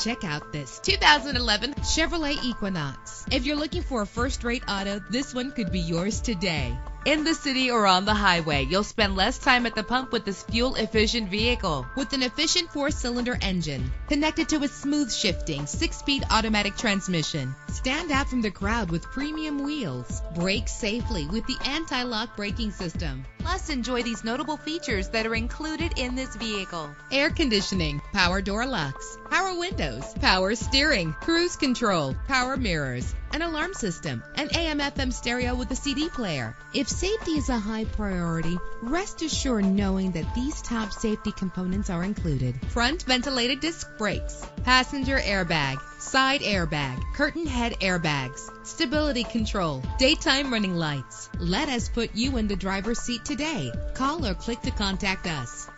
Check out this 2011 Chevrolet Equinox. If you're looking for a first-rate auto, this one could be yours today. In the city or on the highway, you'll spend less time at the pump with this fuel efficient vehicle. With an efficient four cylinder engine connected to a smooth shifting six speed automatic transmission. Stand out from the crowd with premium wheels. Brake safely with the anti lock braking system. Plus, enjoy these notable features that are included in this vehicle air conditioning, power door locks, power windows, power steering, cruise control, power mirrors, an alarm system, an AM FM stereo with a CD player. If safety is a high priority, rest assured knowing that these top safety components are included. Front ventilated disc brakes, passenger airbag, side airbag, curtain head airbags, stability control, daytime running lights. Let us put you in the driver's seat today. Call or click to contact us.